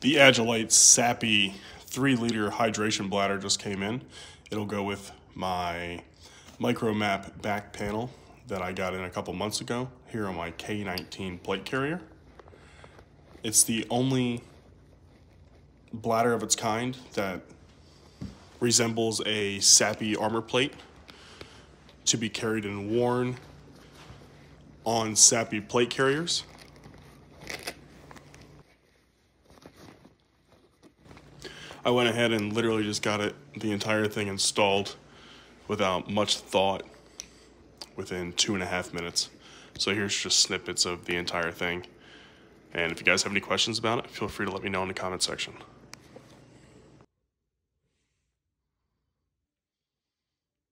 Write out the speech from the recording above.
The Agilite SAPI 3 liter hydration bladder just came in. It'll go with my Micro Map back panel that I got in a couple months ago here on my K19 plate carrier. It's the only bladder of its kind that resembles a SAPI armor plate to be carried and worn on SAPI plate carriers. I went ahead and literally just got it, the entire thing installed without much thought within two and a half minutes. So here's just snippets of the entire thing. And if you guys have any questions about it, feel free to let me know in the comment section.